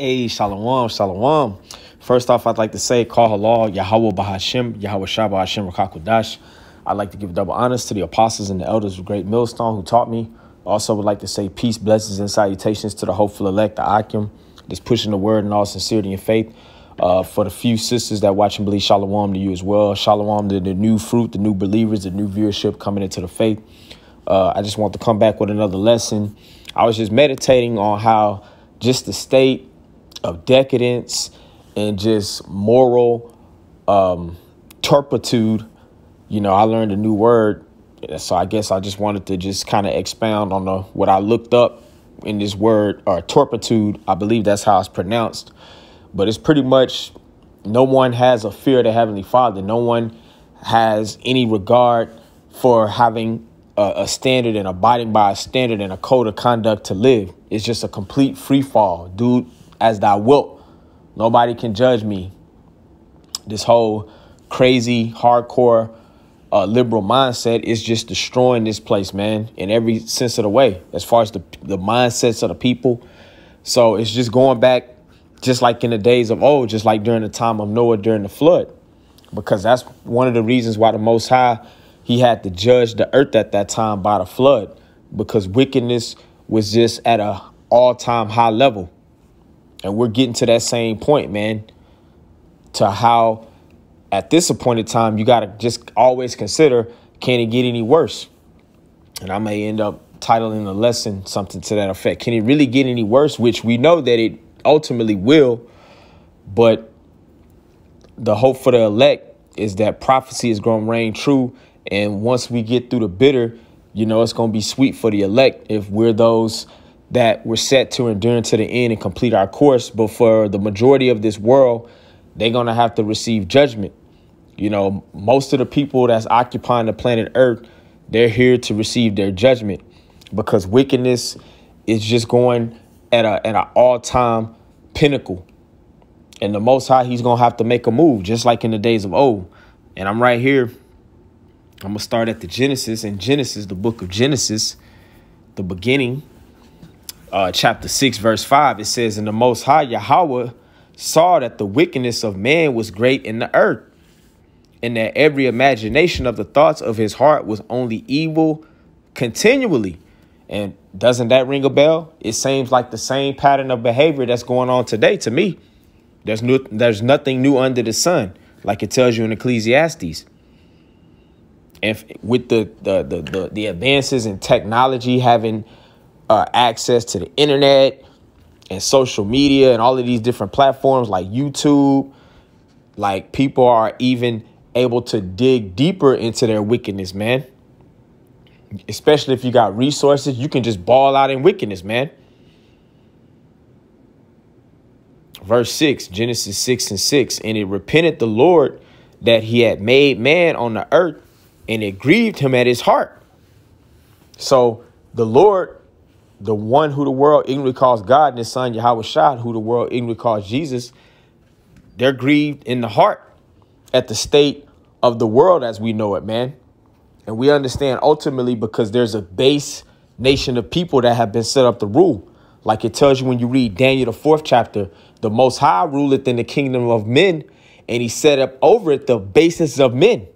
Hey, Shalom, Shalom. First off, I'd like to say, call halal, Yahweh Bahashim, Yahweh Shabbat Hashem Rakakudash. I'd like to give double honors to the apostles and the elders of Great Millstone who taught me. Also, would like to say peace, blessings, and salutations to the hopeful elect, the Akim, that's pushing the word in all sincerity and faith. Uh, for the few sisters that watch and believe, Shalom to you as well. Shalom to the new fruit, the new believers, the new viewership coming into the faith. Uh, I just want to come back with another lesson. I was just meditating on how just the state of decadence and just moral um, turpitude. You know, I learned a new word, so I guess I just wanted to just kind of expound on the what I looked up in this word or turpitude. I believe that's how it's pronounced, but it's pretty much no one has a fear of the heavenly Father. No one has any regard for having a, a standard and abiding by a standard and a code of conduct to live. It's just a complete free fall, dude as thou wilt. Nobody can judge me. This whole crazy, hardcore, uh, liberal mindset is just destroying this place, man, in every sense of the way, as far as the, the mindsets of the people. So it's just going back, just like in the days of old, just like during the time of Noah during the flood, because that's one of the reasons why the Most High, he had to judge the earth at that time by the flood, because wickedness was just at a all-time high level. And we're getting to that same point, man, to how at this appointed time, you got to just always consider can it get any worse? And I may end up titling the lesson something to that effect. Can it really get any worse? Which we know that it ultimately will, but the hope for the elect is that prophecy is going to reign true. And once we get through the bitter, you know, it's going to be sweet for the elect if we're those that we're set to endure to the end and complete our course. But for the majority of this world, they're going to have to receive judgment. You know, most of the people that's occupying the planet Earth, they're here to receive their judgment because wickedness is just going at a at an all-time pinnacle. And the most high, he's gonna have to make a move, just like in the days of old. And I'm right here. I'm gonna start at the Genesis. And Genesis, the book of Genesis, the beginning, uh, chapter 6, verse 5, it says, And the Most High Yahweh saw that the wickedness of man was great in the earth, and that every imagination of the thoughts of his heart was only evil continually. And doesn't that ring a bell? It seems like the same pattern of behavior that's going on today to me. There's no, there's nothing new under the sun, like it tells you in Ecclesiastes. And with the the the the, the advances in technology having uh, access to the internet and social media and all of these different platforms like YouTube, like people are even able to dig deeper into their wickedness, man. Especially if you got resources, you can just ball out in wickedness, man. Verse 6, Genesis 6 and 6. And it repented the Lord that he had made man on the earth, and it grieved him at his heart. So the Lord the one who the world ignorantly calls God and his son Yahweh Shah, who the world ignorantly calls Jesus, they're grieved in the heart at the state of the world as we know it, man. And we understand ultimately because there's a base nation of people that have been set up to rule. Like it tells you when you read Daniel, the fourth chapter, the Most High ruleth in the kingdom of men, and he set up over it the basis of men.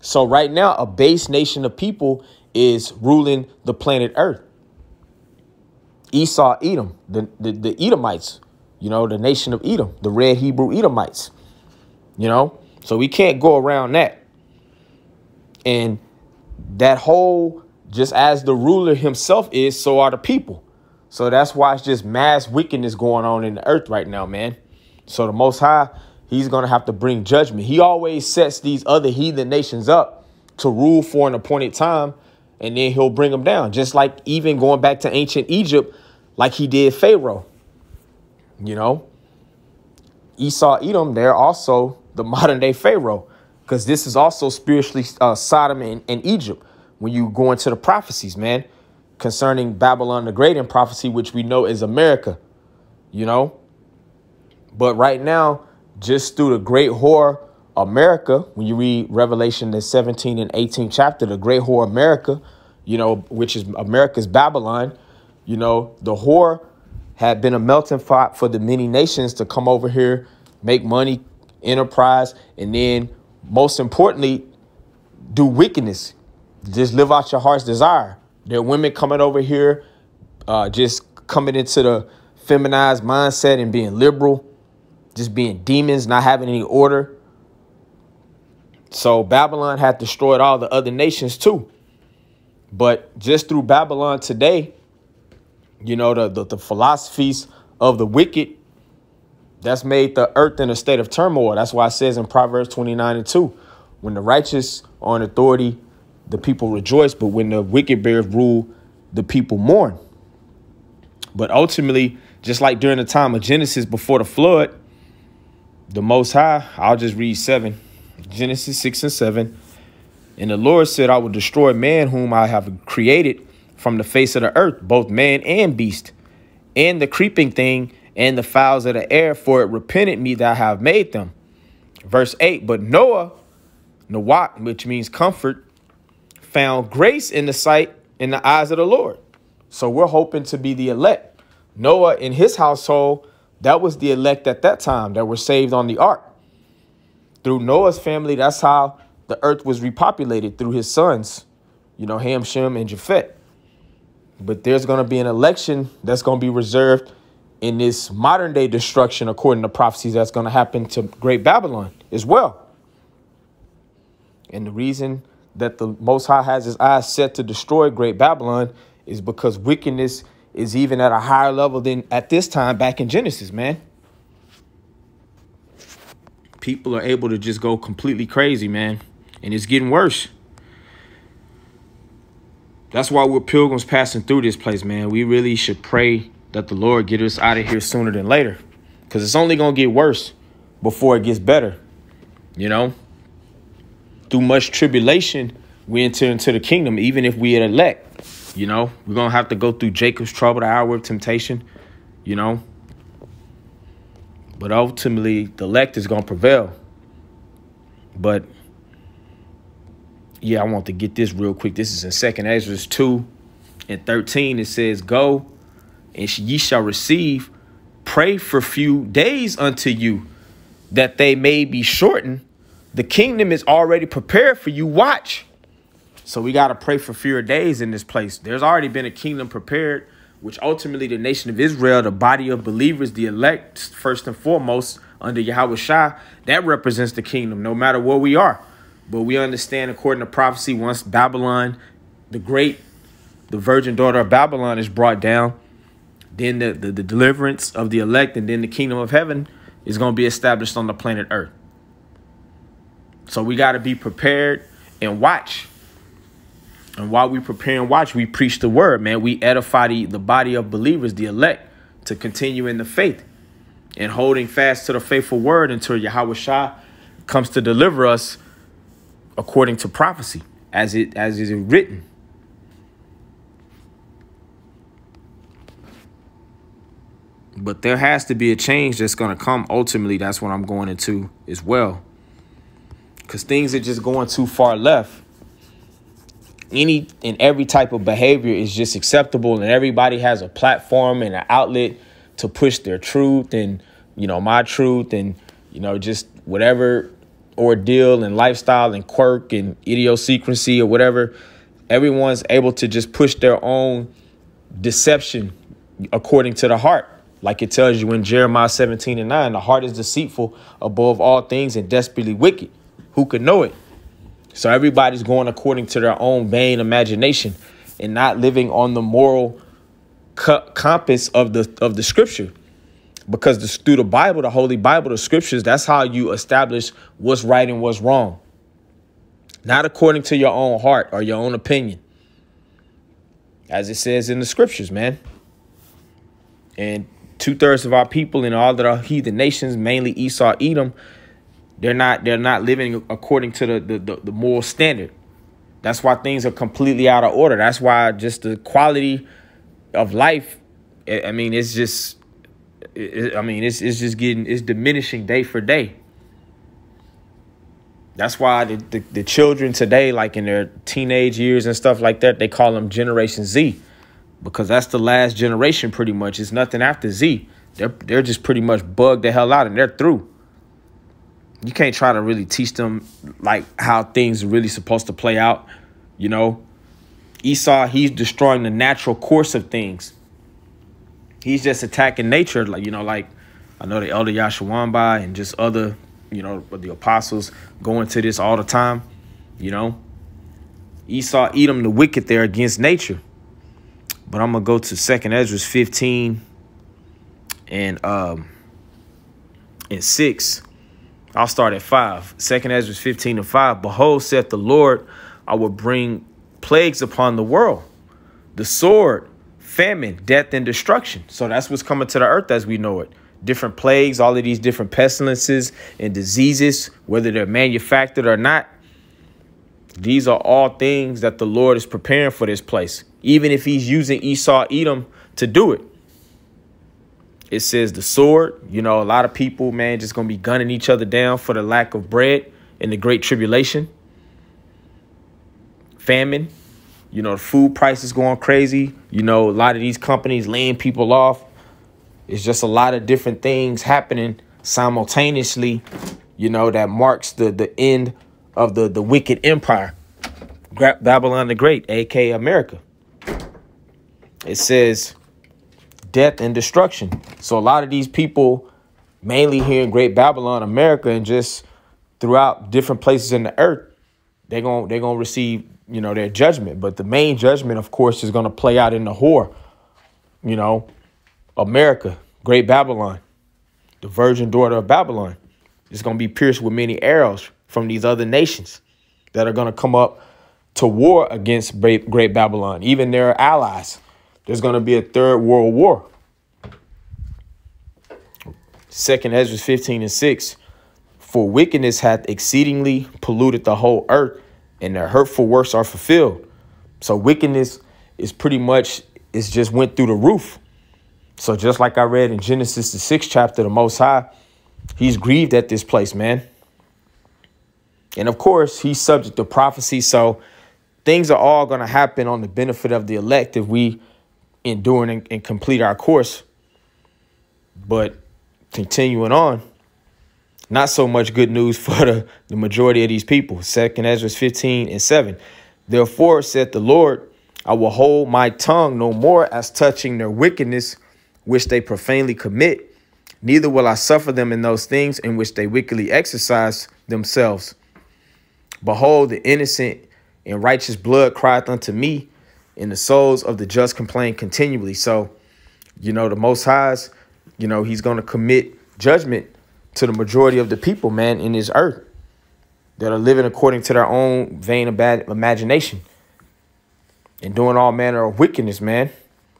So right now, a base nation of people is ruling the planet Earth. Esau, Edom, the, the, the Edomites, you know, the nation of Edom, the red Hebrew Edomites, you know. So we can't go around that. And that whole, just as the ruler himself is, so are the people. So that's why it's just mass wickedness going on in the earth right now, man. So the Most High, he's going to have to bring judgment. He always sets these other heathen nations up to rule for an appointed time and then he'll bring them down. Just like even going back to ancient Egypt, like he did Pharaoh. You know, Esau, Edom, they're also the modern day Pharaoh, because this is also spiritually uh, Sodom and, and Egypt. When you go into the prophecies, man, concerning Babylon the Great and prophecy, which we know is America, you know. But right now, just through the great whore America, when you read Revelation, the 17 and 18 chapter, the great whore America, you know, which is America's Babylon, you know, the whore had been a melting pot for the many nations to come over here, make money, enterprise, and then most importantly, do wickedness. Just live out your heart's desire. There are women coming over here, uh, just coming into the feminized mindset and being liberal, just being demons, not having any order. So Babylon had destroyed all the other nations too. But just through Babylon today, you know, the, the, the philosophies of the wicked, that's made the earth in a state of turmoil. That's why it says in Proverbs 29 and 2, when the righteous are in authority, the people rejoice, but when the wicked bear rule, the people mourn. But ultimately, just like during the time of Genesis before the flood, the Most High, I'll just read 7, Genesis 6 and 7. And the Lord said, I will destroy man whom I have created from the face of the earth, both man and beast, and the creeping thing and the fowls of the air, for it repented me that I have made them. Verse 8, but Noah, Noah, which means comfort, found grace in the sight in the eyes of the Lord. So we're hoping to be the elect. Noah in his household, that was the elect at that time that were saved on the ark. Through Noah's family, that's how the earth was repopulated through his sons, you know, Ham, Shem, and Japheth. But there's going to be an election that's going to be reserved in this modern day destruction, according to prophecies, that's going to happen to Great Babylon as well. And the reason that the Most High has his eyes set to destroy Great Babylon is because wickedness is even at a higher level than at this time back in Genesis, man. People are able to just go completely crazy, man. And it's getting worse. That's why we're pilgrims passing through this place, man. We really should pray that the Lord get us out of here sooner than later. Because it's only going to get worse before it gets better. You know? Through much tribulation, we enter into the kingdom, even if we are elect. You know? We're going to have to go through Jacob's trouble, the hour of temptation. You know? But ultimately, the elect is going to prevail. But yeah, I want to get this real quick. This is in Second Ezra 2 and 13. It says, Go and ye shall receive. Pray for few days unto you, that they may be shortened. The kingdom is already prepared for you. Watch. So we got to pray for fewer days in this place. There's already been a kingdom prepared, which ultimately the nation of Israel, the body of believers, the elect, first and foremost, under Yahweh Shah, that represents the kingdom, no matter where we are. But we understand, according to prophecy, once Babylon, the great, the virgin daughter of Babylon is brought down, then the, the, the deliverance of the elect and then the kingdom of heaven is going to be established on the planet Earth. So we got to be prepared and watch. And while we prepare and watch, we preach the word, man. We edify the, the body of believers, the elect, to continue in the faith and holding fast to the faithful word until Yahweh Shah comes to deliver us according to prophecy, as it as is written. But there has to be a change that's going to come. Ultimately, that's what I'm going into as well. Because things are just going too far left. Any and every type of behavior is just acceptable, and everybody has a platform and an outlet to push their truth and, you know, my truth and, you know, just whatever ordeal and lifestyle and quirk and idiosyncrasy or whatever, everyone's able to just push their own deception according to the heart. Like it tells you in Jeremiah 17 and 9, the heart is deceitful above all things and desperately wicked. Who could know it? So everybody's going according to their own vain imagination and not living on the moral compass of the of the scripture because through the Bible, the Holy Bible, the scriptures, that's how you establish what's right and what's wrong. Not according to your own heart or your own opinion. As it says in the scriptures, man. And two thirds of our people in all of the heathen nations, mainly Esau, Edom, they're not they're not living according to the, the, the, the moral standard. That's why things are completely out of order. That's why just the quality of life, I mean, it's just I mean, it's it's just getting it's diminishing day for day. That's why the, the, the children today, like in their teenage years and stuff like that, they call them Generation Z, because that's the last generation pretty much. It's nothing after Z. They're they're just pretty much bugged the hell out and they're through. You can't try to really teach them like how things are really supposed to play out, you know. Esau, he's destroying the natural course of things. He's just attacking nature, like you know, like I know the elder Yashawamba and just other, you know, the apostles go into this all the time, you know. Esau, eat Edom, the wicked there against nature. But I'm gonna go to Second Ezra 15 and um and six. I'll start at five. Second Ezra 15 and 5. Behold, saith the Lord, I will bring plagues upon the world. The sword, famine, death, and destruction. So that's what's coming to the earth as we know it. Different plagues, all of these different pestilences and diseases, whether they're manufactured or not. These are all things that the Lord is preparing for this place, even if he's using Esau, Edom to do it. It says the sword, you know, a lot of people, man, just going to be gunning each other down for the lack of bread in the great tribulation. Famine, you know, the food prices going crazy. You know, a lot of these companies laying people off. It's just a lot of different things happening simultaneously, you know, that marks the the end of the the wicked empire. Babylon the Great, aka America. It says death and destruction. So a lot of these people, mainly here in Great Babylon, America, and just throughout different places in the earth, they're gonna they're gonna receive you know their judgment. But the main judgment, of course, is gonna play out in the whore. You know, America, Great Babylon, the virgin daughter of Babylon, is gonna be pierced with many arrows from these other nations that are gonna come up to war against Great Babylon, even their allies. There's going to be a third world war. Second Ezra 15 and 6. For wickedness hath exceedingly polluted the whole earth, and their hurtful works are fulfilled. So wickedness is pretty much, it's just went through the roof. So just like I read in Genesis, the sixth chapter, the Most High, he's grieved at this place, man. And of course, he's subject to prophecy. So things are all going to happen on the benefit of the elect if we endure and, and complete our course. But continuing on, not so much good news for the, the majority of these people. Second Ezra 15 and 7. Therefore, said the Lord, I will hold my tongue no more as touching their wickedness, which they profanely commit. Neither will I suffer them in those things in which they wickedly exercise themselves. Behold, the innocent and righteous blood crieth unto me, and the souls of the just complain continually. So, you know, the Most High's, you know, he's going to commit judgment to the majority of the people, man, in this earth that are living according to their own vain and bad imagination and doing all manner of wickedness, man.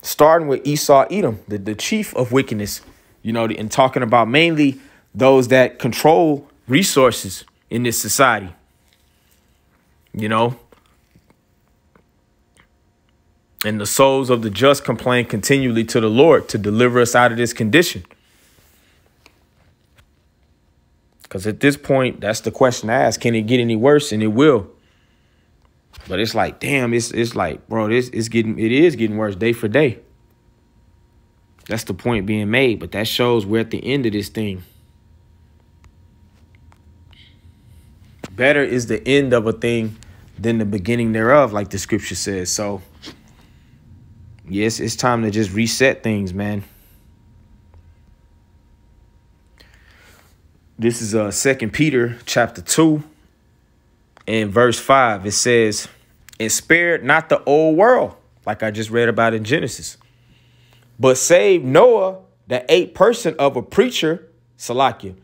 Starting with Esau Edom, the, the chief of wickedness, you know, and talking about mainly those that control resources in this society. You know, and the souls of the just complain continually to the Lord to deliver us out of this condition. Because at this point, that's the question to ask. Can it get any worse? And it will. But it's like, damn, it's it's like, bro, this it's getting it is getting worse day for day. That's the point being made. But that shows we're at the end of this thing. Better is the end of a thing than the beginning thereof, like the scripture says. So yes, it's time to just reset things, man. This is uh Second Peter chapter two and verse five. It says, "And spared not the old world, like I just read about in Genesis, but saved Noah, the eight person of a preacher, Salakia,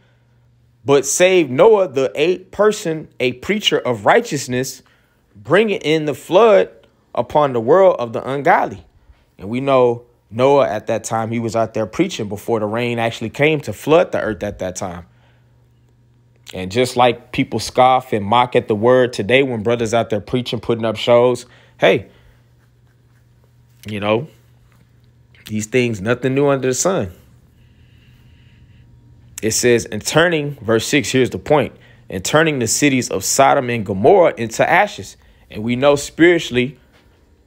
but saved Noah, the eight person, a preacher of righteousness, bringing in the flood upon the world of the ungodly." And we know Noah at that time, he was out there preaching before the rain actually came to flood the earth at that time. And just like people scoff and mock at the word today when brothers out there preaching, putting up shows, hey, you know, these things, nothing new under the sun. It says, and turning, verse 6, here's the point, and turning the cities of Sodom and Gomorrah into ashes. And we know spiritually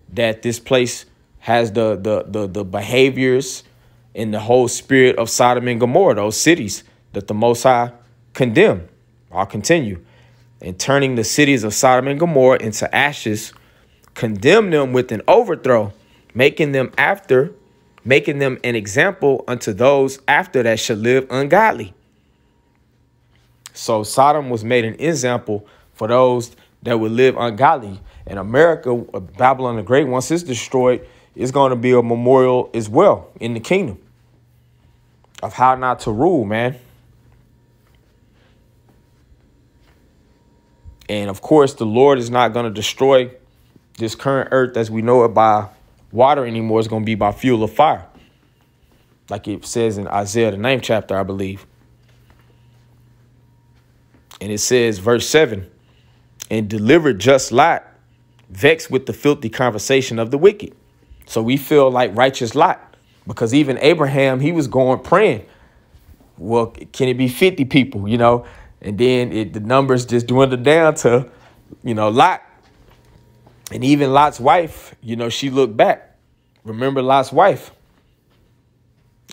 that this place has the the the, the behaviors and the whole spirit of Sodom and Gomorrah, those cities that the Most High condemned. I'll continue. And turning the cities of Sodom and Gomorrah into ashes, condemn them with an overthrow, making them after, making them an example unto those after that shall live ungodly. So Sodom was made an example for those that would live ungodly. And America, uh, Babylon the Great, once it's destroyed, is going to be a memorial as well in the kingdom of how not to rule, man. And of course, the Lord is not going to destroy this current earth as we know it by water anymore. It's going to be by fuel of fire. Like it says in Isaiah, the ninth chapter, I believe. And it says, verse 7 and delivered just Lot, vexed with the filthy conversation of the wicked. So we feel like righteous Lot because even Abraham, he was going praying. Well, can it be 50 people, you know? And then it, the numbers just dwindled down to, you know, Lot. And even Lot's wife, you know, she looked back. Remember Lot's wife?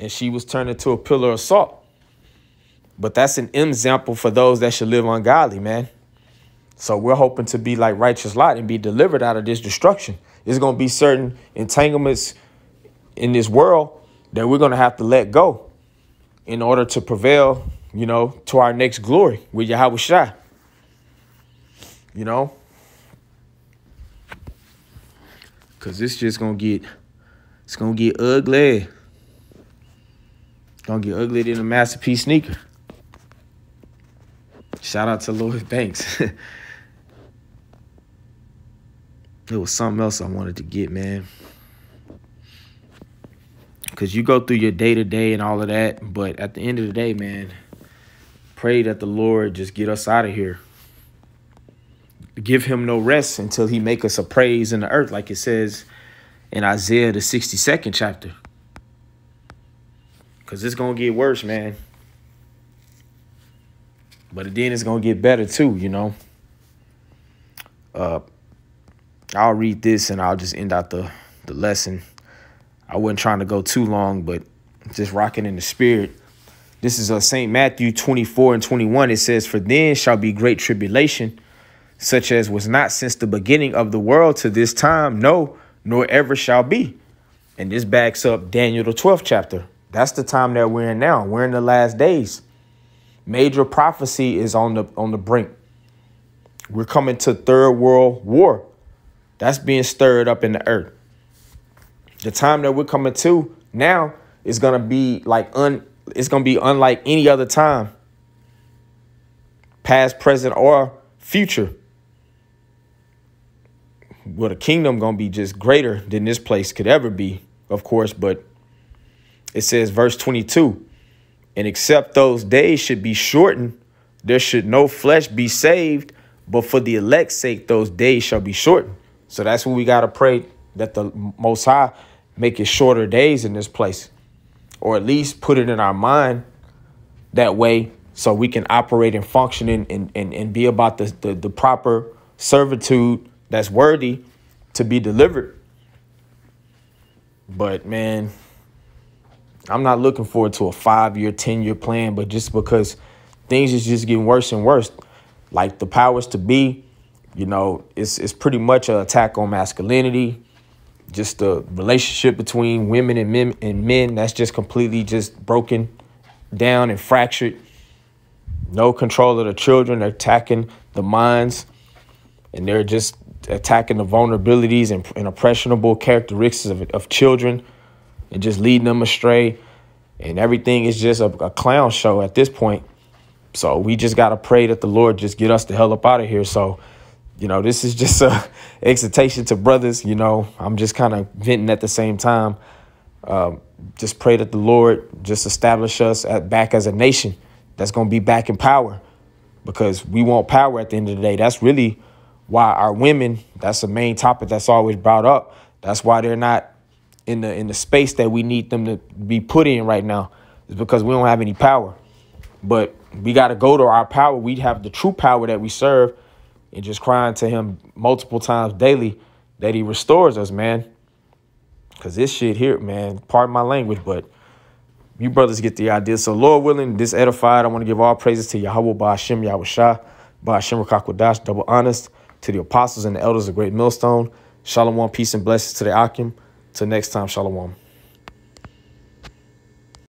And she was turned into a pillar of salt. But that's an example for those that should live ungodly, man. So we're hoping to be like righteous Lot and be delivered out of this destruction. There's going to be certain entanglements in this world that we're going to have to let go in order to prevail you know, to our next glory with Yahweh Shai. You know? Cause it's just gonna get it's gonna get ugly. Gonna get uglier than a masterpiece sneaker. Shout out to Lloyd Banks. there was something else I wanted to get, man. Cause you go through your day to day and all of that, but at the end of the day, man, pray that the Lord just get us out of here. Give him no rest until he make us a praise in the earth, like it says in Isaiah, the 62nd chapter. Because it's going to get worse, man. But then it's going to get better too, you know. Uh, I'll read this and I'll just end out the, the lesson. I wasn't trying to go too long, but just rocking in the spirit. This is a uh, St. Matthew 24 and 21. It says, For then shall be great tribulation, such as was not since the beginning of the world to this time, no, nor ever shall be. And this backs up Daniel, the 12th chapter. That's the time that we're in now. We're in the last days. Major prophecy is on the on the brink. We're coming to third world war. That's being stirred up in the earth. The time that we're coming to now is going to be like un it's going to be unlike any other time, past, present, or future. Well, the kingdom going to be just greater than this place could ever be, of course. But it says, verse 22, and except those days should be shortened, there should no flesh be saved, but for the elect's sake, those days shall be shortened. So that's what we got to pray that the Most High make it shorter days in this place or at least put it in our mind that way so we can operate and function and, and, and, be about the, the, the proper servitude that's worthy to be delivered. But man, I'm not looking forward to a five year, 10 year plan, but just because things is just getting worse and worse. Like the powers to be, you know, it's, it's pretty much an attack on masculinity just the relationship between women and men and men that's just completely just broken down and fractured. No control of the children. They're attacking the minds and they're just attacking the vulnerabilities and, and impressionable characteristics of, of children and just leading them astray. And everything is just a, a clown show at this point. So we just got to pray that the Lord just get us the hell up out of here. So you know, this is just a exhortation to brothers. You know, I'm just kind of venting at the same time. Um, just pray that the Lord just establish us at, back as a nation that's going to be back in power because we want power at the end of the day. That's really why our women, that's the main topic that's always brought up. That's why they're not in the in the space that we need them to be put in right now is because we don't have any power. But we got to go to our power. We have the true power that we serve and just crying to him multiple times daily that he restores us, man. Because this shit here, man, pardon my language, but you brothers get the idea. So, Lord willing, this edified, I want to give all praises to Yahweh, Ba'ashem, Yahweh Shah, Ba'ashem, Rakakwadash, double honest, to the apostles and the elders of Great Millstone. Shalom, peace and blessings to the Akim. Till next time, Shalom.